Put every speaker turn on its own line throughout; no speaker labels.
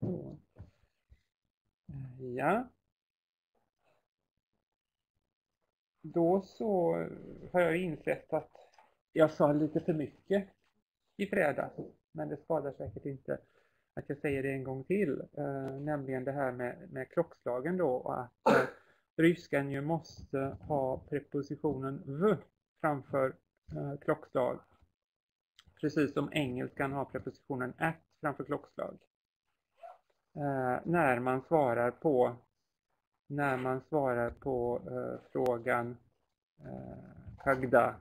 Så. Ja. Då så har jag insett att jag sa lite för mycket i fredags, men det skadar säkert inte att jag säger det en gång till, eh, nämligen det här med, med klockslagen då och att eh, ryskan ju måste ha prepositionen v framför eh, klockslag. Precis som engelskan har prepositionen at framför klockslag. Eh, när man svarar på när man svarar på eh, frågan eh, kagda,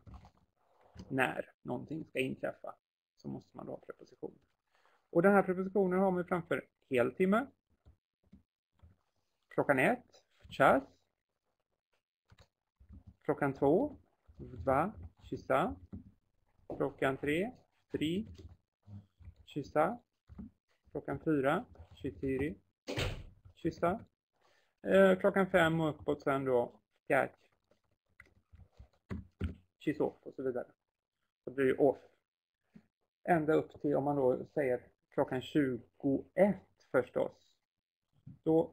när någonting ska inträffa, så måste man då ha prepositionen. Och den här prepositionen har man framför heltimme, klockan ett, час, klockan två, dva, часа, klockan tre, три, часа, klockan fyra, Chitiri, kyssa. Eh, klockan fem och uppåt sen då catch, kyss off och så vidare. Så blir det off. Ända upp till om man då säger klockan 21 förstås. Då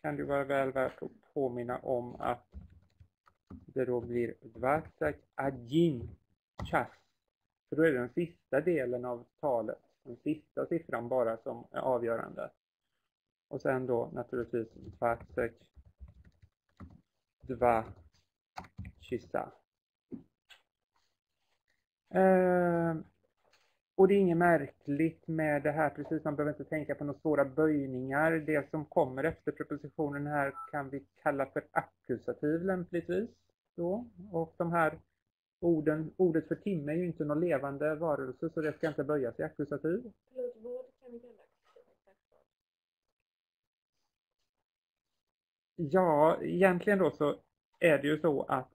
kan det vara väl värt att påminna om att det då blir Dvartak Adjin Chas. För då är det den sista delen av talet den sista siffran bara som är avgörande. Och sen då naturligtvis tvärsäck, dva, kyssa. Eh, och det är inget märkligt med det här precis, man behöver inte tänka på några svåra böjningar. Det som kommer efter prepositionen här kan vi kalla för ackusativ lämpligtvis. Då. Och de här orden, ordet för timme är ju inte någon levande varelse så det ska inte böjas i akkusativ. Ja, egentligen då så är det ju så att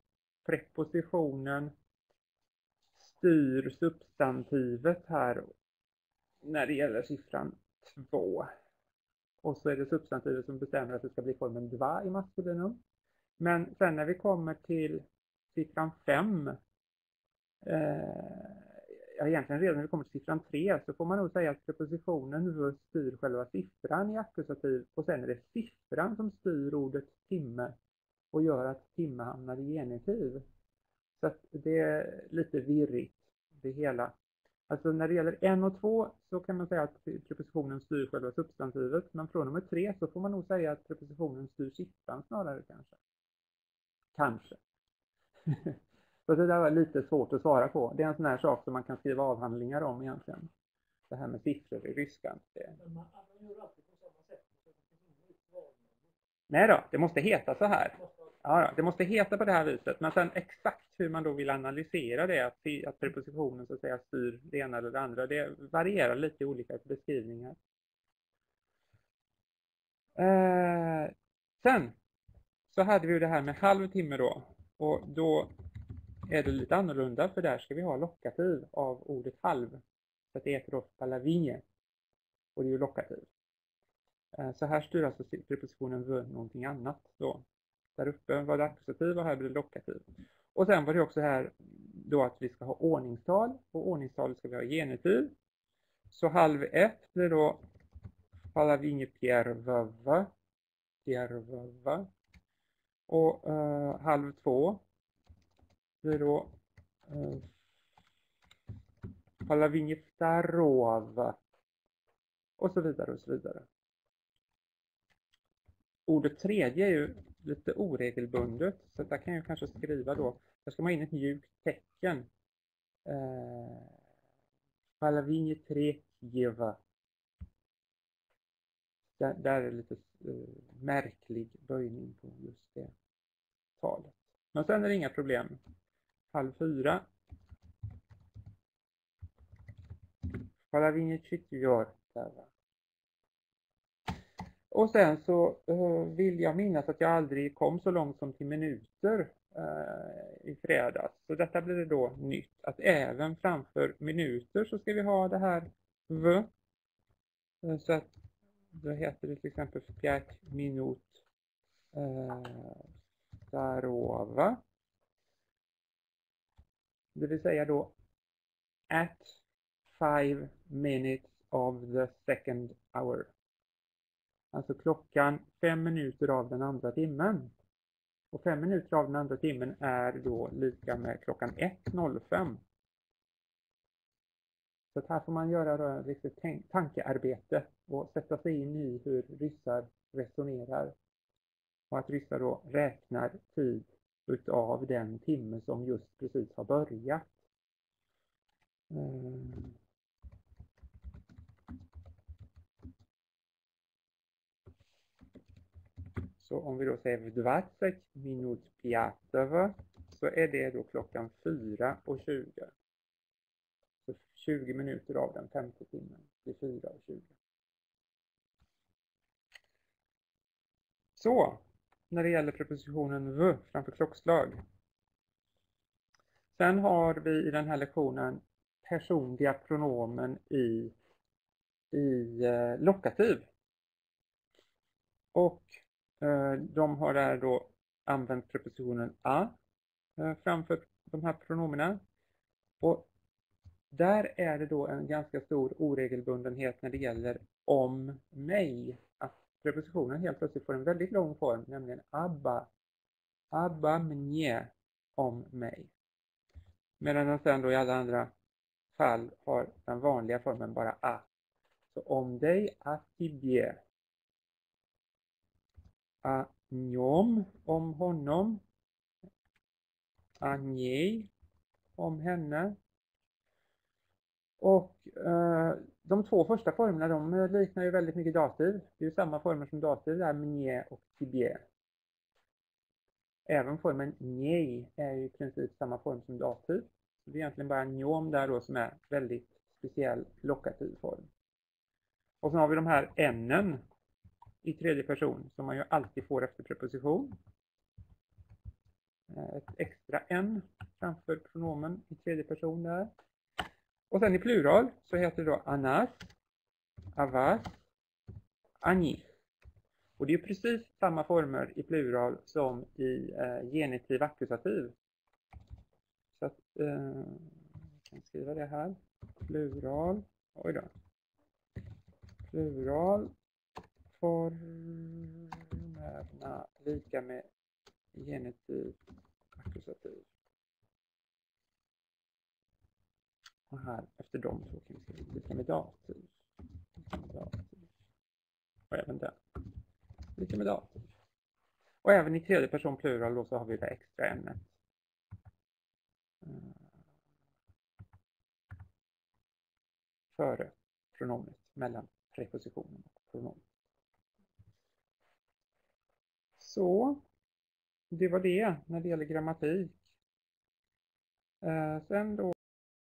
prepositionen styr substantivet här när det gäller siffran 2. Och så är det substantivet som bestämmer att det ska bli formen dva i maskulinum. Men sen när vi kommer till siffran 5, eh, Eh, ja egentligen redan när det kommer till siffran 3 så får man nog säga att prepositionen styr själva siffran i akkusativ och sen är det siffran som styr ordet timme och gör att timme hamnar i genitiv. Så att det är lite virrigt det hela. Alltså när det gäller en och två så kan man säga att prepositionen styr själva substantivet, men från nummer tre så får man nog säga att prepositionen styr siffran snarare kanske. Kanske. så det där var lite svårt att svara på. Det är en sån här sak som man kan skriva avhandlingar om egentligen. Det här med siffror i ryskan. Nej då, det måste heta så här. Ja, det måste heta på det här viset, men sen exakt hur man då vill analysera det, att, att prepositionen så att säga styr det ena eller det andra, det varierar lite i olika beskrivningar. Eh, sen så hade vi det här med halvtimme då, och då är det lite annorlunda, för där ska vi ha lockativ av ordet halv. Så att det heter då palavinje, och det är ju lockativ. Eh, så här styr alltså prepositionen v någonting annat då. Där uppe var det akkusativ och här blir det lockativ. Och sen var det också här då att vi ska ha ordningstal och ordningstalet ska vi ha genitiv. Så halv ett blir då Palavinje Piervava, Piervava. Och uh, halv två blir då uh, Och så vidare och så vidare. Ordet tredje är ju lite oregelbundet, så där kan jag kanske skriva då, där ska man in ett mjukt tecken. Palavinje eh, trekjeva. Där, där är lite eh, märklig böjning på just det talet. Men sen är det inga problem halv fyra. Pallavini Chichior. Och sen så eh, vill jag minnas att jag aldrig kom så långt som till minuter eh, i fredags. Så detta blir då nytt, att även framför minuter så ska vi ha det här V. Eh, så att då heter det till exempel 5 minut eh, Starova. Det vill säga då at five minutes of the second hour. Alltså klockan fem minuter av den andra timmen. Och fem minuter av den andra timmen är då lika med klockan 1.05. Så att här får man göra lite tankearbete och sätta sig in i hur ryssar resonerar. Och att ryssar då räknar tid utav den timme som just precis har börjat. Mm. Så om vi då säger 20 minut piatova så är det då klockan 4.20. Så 20 minuter av den femte timmen blir 4.20. Så, när det gäller prepositionen v framför klockslag. Sen har vi i den här lektionen personliga pronomen i, i eh, lokativ. Och eh, de har där då använt prepositionen a eh, framför de här pronomena. Och där är det då en ganska stor oregelbundenhet när det gäller om mig. Prepositionen helt plötsligt får en väldigt lång form, nämligen abba. Abba mnie om mig. Medan den sen då i alla andra fall har den vanliga formen bara a. Så om dig, a tibie. A njom, om honom. A njej, om henne. Och eh, de två första formerna de liknar ju väldigt mycket dativ. Det är ju samma former som dativ där, mnie och tibie. Även formen njej är ju i princip samma form som dativ. Det är egentligen bara njom där då som är väldigt speciell lokativ form. Och så har vi de här n i tredje person som man ju alltid får efter preposition. Eh, ett extra n framför pronomen i tredje person där. Och sen i plural så heter det då anas, avas, ani. Och det är precis samma former i plural som i eh, genitiv akkusativ. Så att, eh, jag kan skriva det här. Plural, oj då. Plural formerna lika med genitiv akkusativ. Och här efter de två kan vi skriva lika med dativ. Och även den. Lite med dativ. Och även i tredje person plural då så har vi det extra ämnet. Eh, före pronomet, mellan prepositionen och pronomet. Så, det var det när det gäller grammatik. Eh, sen då